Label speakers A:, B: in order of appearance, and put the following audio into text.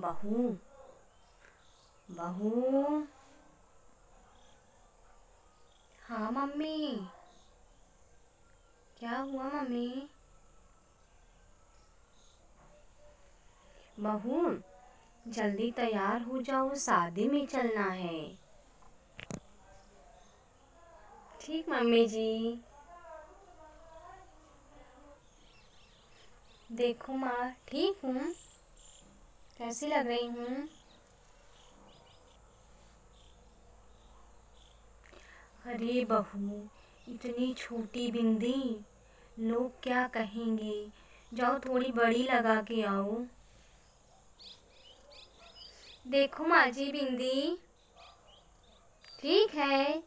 A: बहू। बहू। हाँ मम्मी। क्या हुआ, मम्मी? बहू, जल्दी तैयार हो जाओ, शादी में चलना है। ठीक, मम्मी जी। देखो माँ, ठीक हूँ। कैसी लग रही हूँ अरे बहू, इतनी छोटी बिंदी, लोग क्या कहेंगे? जाओ थोड़ी बड़ी लगा के आओ। देखो माँ जी बिंदी। ठीक है?